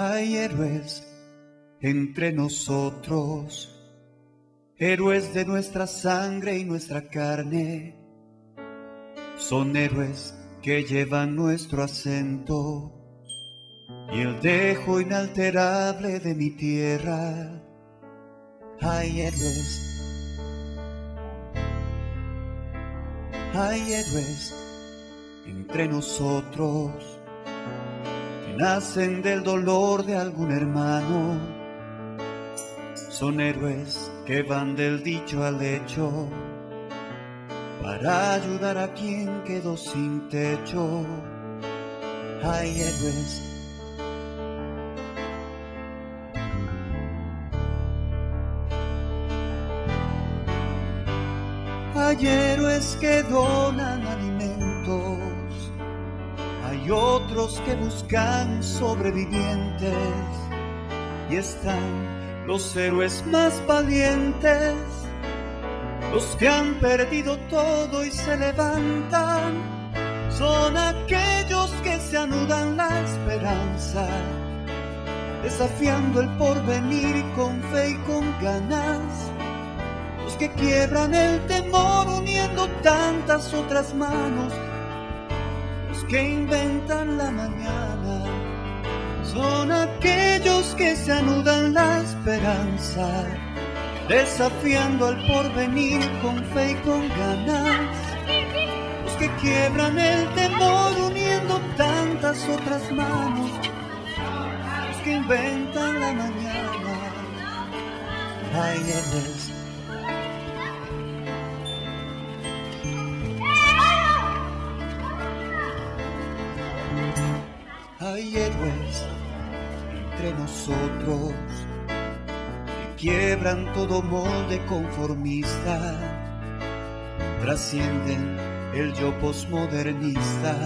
Hay héroes entre nosotros, héroes de nuestra sangre y nuestra carne. Son héroes que llevan nuestro acento y el dejo inalterable de mi tierra. Hay héroes, hay héroes entre nosotros nacen del dolor de algún hermano. Son héroes que van del dicho al hecho para ayudar a quien quedó sin techo. Hay héroes. Hay héroes que donan alimentos hay otros que buscan sobrevivientes y están los héroes más valientes, los que han perdido todo y se levantan. Son aquellos que se anudan la esperanza, desafiando el porvenir con fe y con ganas. Los que quiebran el temor uniendo tantas otras manos que inventan la mañana son aquellos que se anudan la esperanza, desafiando al porvenir con fe y con ganas. Los que quiebran el temor uniendo tantas otras manos, los que inventan la mañana. Hay hay entre nosotros que quiebran todo molde conformista, trascienden el yo posmodernista,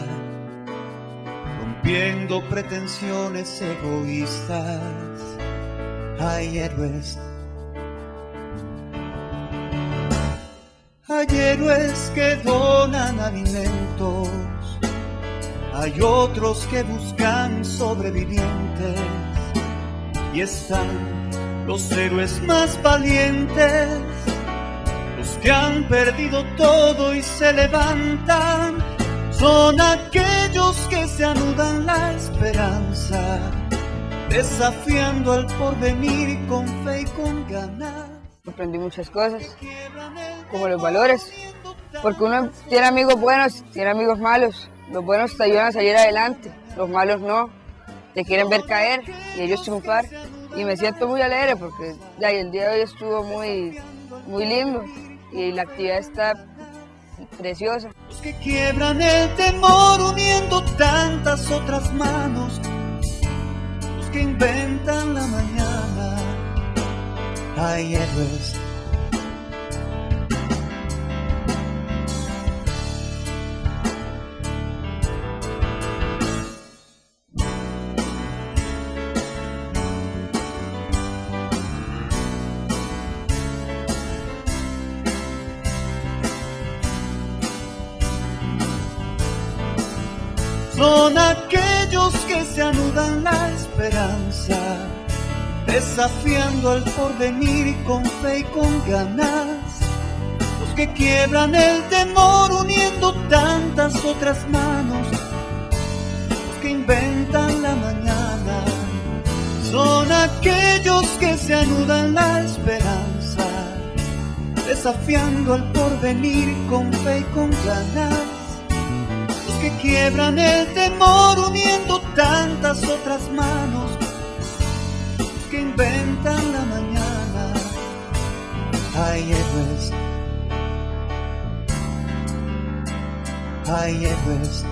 rompiendo pretensiones egoístas. Hay héroes. Hay héroes que donan alimentos hay otros que buscan sobrevivientes y están los héroes más valientes, los que han perdido todo y se levantan. Son aquellos que se anudan la esperanza, desafiando al porvenir con fe y con ganas. Aprendí muchas cosas, como los valores, porque uno tiene amigos buenos, tiene amigos malos los buenos te ayudan a salir adelante, los malos no. Te quieren ver caer y ellos triunfar. Y me siento muy alegre porque ya, el día de hoy estuvo muy, muy lindo y la actividad está preciosa. Los que quiebran el temor uniendo tantas otras manos, los que inventan la mañana, hay héroes son aquellos que se anudan la esperanza, desafiando al porvenir con fe y con ganas. Los que quiebran el temor uniendo tantas otras manos, los que inventan la mañana, son aquellos que se anudan la esperanza, desafiando al porvenir con fe y con ganas que quiebran el temor uniendo tantas otras manos que inventan la mañana. Hay héroes, hay héroes